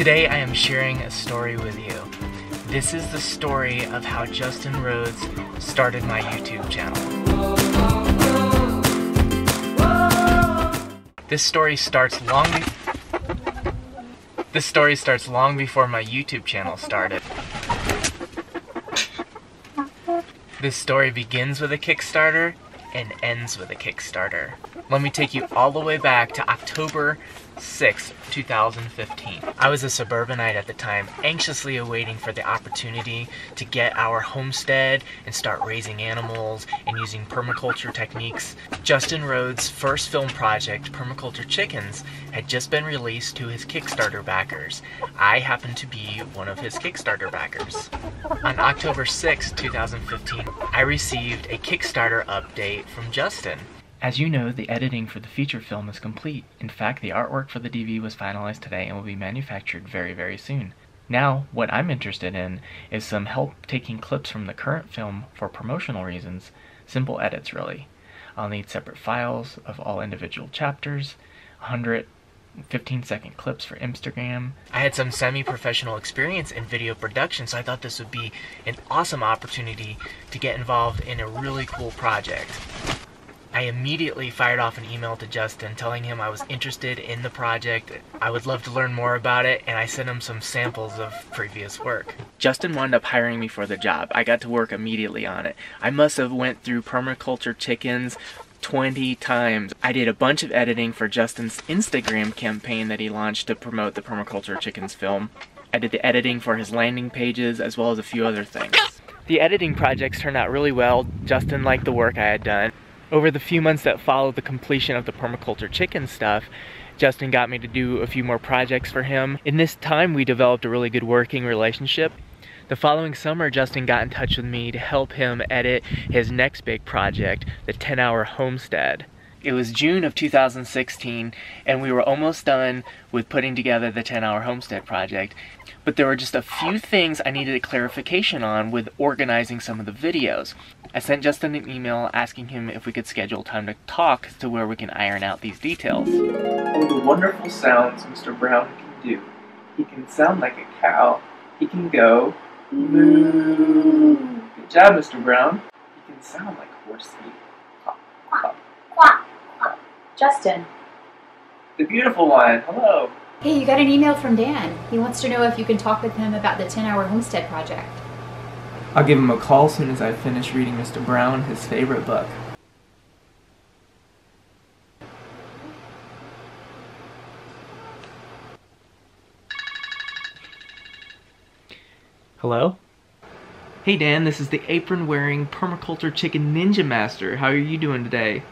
Today I am sharing a story with you. This is the story of how Justin Rhodes started my YouTube channel. This story starts long This story starts long before my YouTube channel started. This story begins with a Kickstarter and ends with a Kickstarter. Let me take you all the way back to October 6, 2015. I was a suburbanite at the time, anxiously awaiting for the opportunity to get our homestead and start raising animals and using permaculture techniques. Justin Rhodes' first film project, Permaculture Chickens, had just been released to his Kickstarter backers. I happened to be one of his Kickstarter backers. On October 6, 2015, I received a Kickstarter update from Justin. As you know, the editing for the feature film is complete. In fact, the artwork for the DV was finalized today and will be manufactured very, very soon. Now, what I'm interested in is some help taking clips from the current film for promotional reasons, simple edits really. I'll need separate files of all individual chapters, 100 15 second clips for Instagram. I had some semi professional experience in video production, so I thought this would be an awesome opportunity to get involved in a really cool project. I immediately fired off an email to Justin telling him I was interested in the project, I would love to learn more about it, and I sent him some samples of previous work. Justin wound up hiring me for the job. I got to work immediately on it. I must have went through permaculture chickens 20 times. I did a bunch of editing for Justin's Instagram campaign that he launched to promote the permaculture chickens film. I did the editing for his landing pages as well as a few other things. The editing projects turned out really well. Justin liked the work I had done. Over the few months that followed the completion of the permaculture chicken stuff, Justin got me to do a few more projects for him. In this time, we developed a really good working relationship. The following summer, Justin got in touch with me to help him edit his next big project, the 10 Hour Homestead. It was June of 2016, and we were almost done with putting together the 10 Hour Homestead project. But there were just a few things I needed a clarification on with organizing some of the videos. I sent Justin an email asking him if we could schedule time to talk to where we can iron out these details. Oh, the wonderful sounds Mr. Brown can do. He can sound like a cow. He can go moo. Good job, Mr. Brown. He can sound like quack, quack. Justin. The beautiful one. Hello. Hey, you got an email from Dan. He wants to know if you can talk with him about the 10 hour homestead project. I'll give him a call as soon as I finish reading Mr. Brown, his favorite book. Hello? Hey Dan, this is the apron wearing permaculture chicken ninja master. How are you doing today?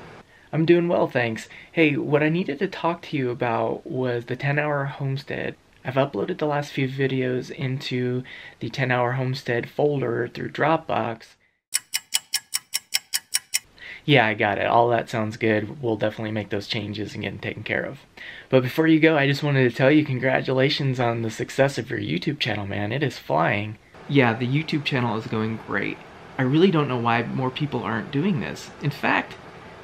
I'm doing well, thanks. Hey, what I needed to talk to you about was the 10 hour homestead. I've uploaded the last few videos into the 10 Hour Homestead folder through Dropbox. Yeah, I got it. All that sounds good. We'll definitely make those changes and get them taken care of. But before you go, I just wanted to tell you congratulations on the success of your YouTube channel, man. It is flying. Yeah, the YouTube channel is going great. I really don't know why more people aren't doing this. In fact,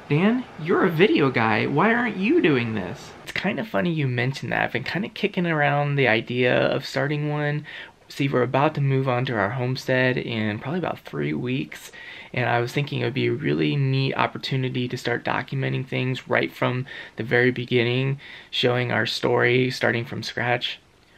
Dan, you're a video guy. Why aren't you doing this? It's kind of funny you mentioned that. I've been kind of kicking around the idea of starting one. See, we're about to move on to our homestead in probably about three weeks, and I was thinking it would be a really neat opportunity to start documenting things right from the very beginning, showing our story starting from scratch.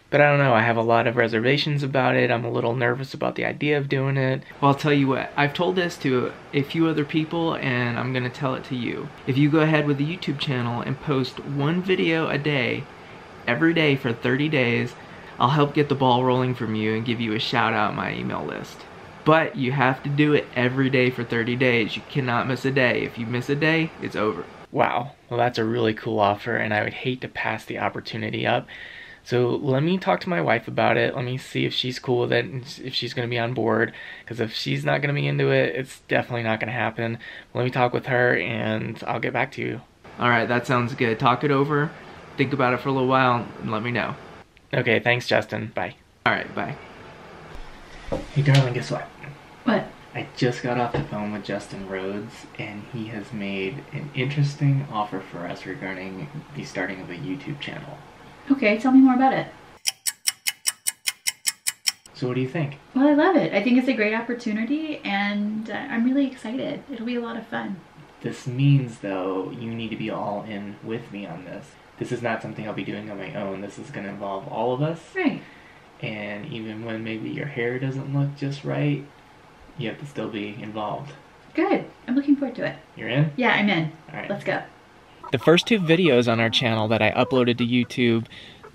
But I don't know, I have a lot of reservations about it. I'm a little nervous about the idea of doing it. Well, I'll tell you what, I've told this to a few other people and I'm gonna tell it to you. If you go ahead with the YouTube channel and post one video a day, every day for 30 days, I'll help get the ball rolling from you and give you a shout out on my email list. But you have to do it every day for 30 days. You cannot miss a day. If you miss a day, it's over. Wow, well that's a really cool offer and I would hate to pass the opportunity up. So let me talk to my wife about it. Let me see if she's cool with it, if she's going to be on board. Because if she's not going to be into it, it's definitely not going to happen. Let me talk with her, and I'll get back to you. All right, that sounds good. Talk it over, think about it for a little while, and let me know. Okay, thanks, Justin. Bye. All right, bye. Hey, darling, guess what? What? I just got off the phone with Justin Rhodes, and he has made an interesting offer for us regarding the starting of a YouTube channel. Okay, tell me more about it. So what do you think? Well, I love it. I think it's a great opportunity, and uh, I'm really excited. It'll be a lot of fun. This means, though, you need to be all in with me on this. This is not something I'll be doing on my own. This is going to involve all of us. Right. And even when maybe your hair doesn't look just right, you have to still be involved. Good. I'm looking forward to it. You're in? Yeah, I'm in. All right. Let's go. The first two videos on our channel that I uploaded to YouTube,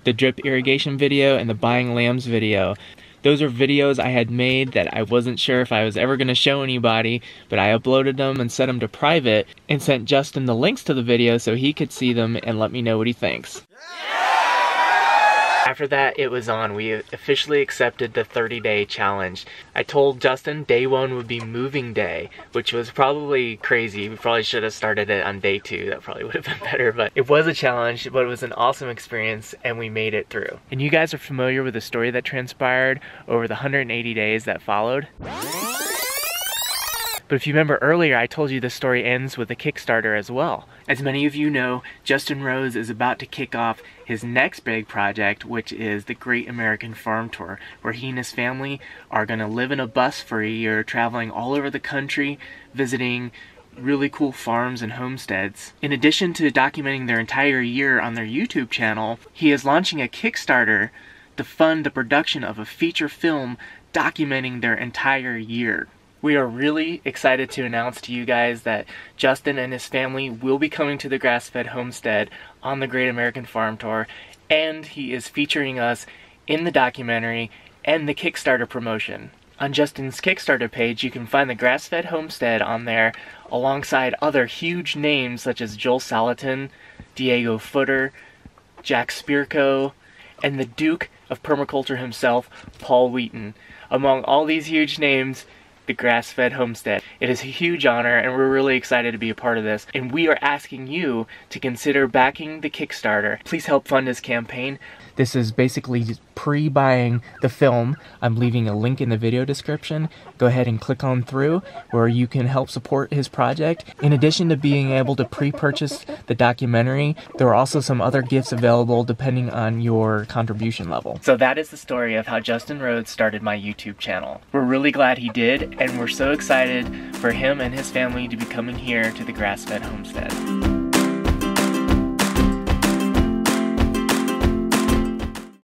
the drip irrigation video and the buying lambs video, those are videos I had made that I wasn't sure if I was ever going to show anybody, but I uploaded them and set them to private and sent Justin the links to the video so he could see them and let me know what he thinks. After that, it was on. We officially accepted the 30 day challenge. I told Justin day one would be moving day, which was probably crazy. We probably should have started it on day two. That probably would have been better, but it was a challenge, but it was an awesome experience and we made it through. And you guys are familiar with the story that transpired over the 180 days that followed? But if you remember earlier, I told you the story ends with a Kickstarter as well. As many of you know, Justin Rhodes is about to kick off his next big project, which is the Great American Farm Tour, where he and his family are going to live in a bus for a year, traveling all over the country, visiting really cool farms and homesteads. In addition to documenting their entire year on their YouTube channel, he is launching a Kickstarter to fund the production of a feature film documenting their entire year. We are really excited to announce to you guys that Justin and his family will be coming to the grass fed homestead on the Great American Farm Tour, and he is featuring us in the documentary and the Kickstarter promotion. On Justin's Kickstarter page, you can find the grass fed homestead on there alongside other huge names such as Joel Salatin, Diego Footer, Jack Spirko, and the Duke of Permaculture himself, Paul Wheaton. Among all these huge names, the grass fed homestead. It is a huge honor, and we're really excited to be a part of this. And we are asking you to consider backing the Kickstarter. Please help fund this campaign. This is basically pre buying the film. I'm leaving a link in the video description. Go ahead and click on through where you can help support his project. In addition to being able to pre purchase the documentary, there are also some other gifts available depending on your contribution level. So that is the story of how Justin Rhodes started my YouTube channel. We're really glad he did, and we're so excited for him and his family to be coming here to the grass fed homestead.